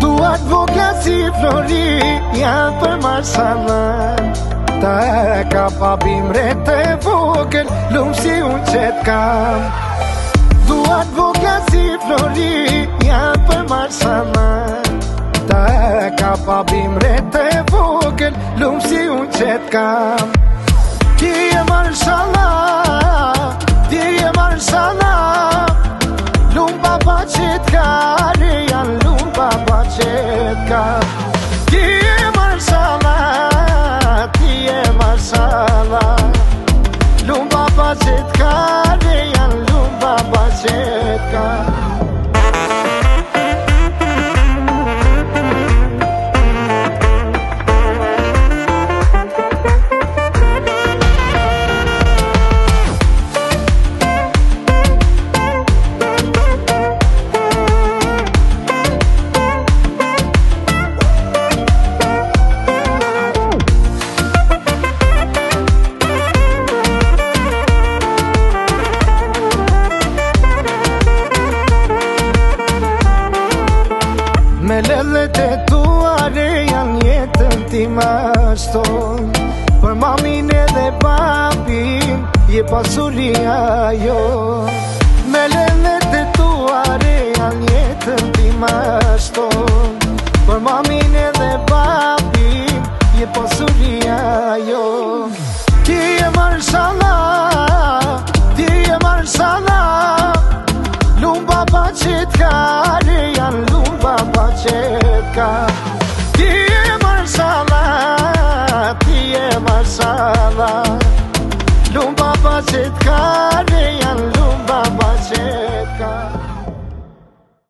Duat vogla si flori Ja për marë Ta e ka papim rete të vogën Lumë si unë qëtë kam Duat vogla si flori Ja për marë Ta e ka papim rete të vogën Lumë si unë qëtë kam God. Me lele të tuare janë jetën ti ma shton Për mamin e dhe papin je pasuria jo Me lele të tuare janë jetën ti ma shton Për mamin e dhe papin je pasuria jo Ki e mërë bachet ka Ali jan lumba bachet ka Ti e marsala, ti e marsala Lumba bachet ka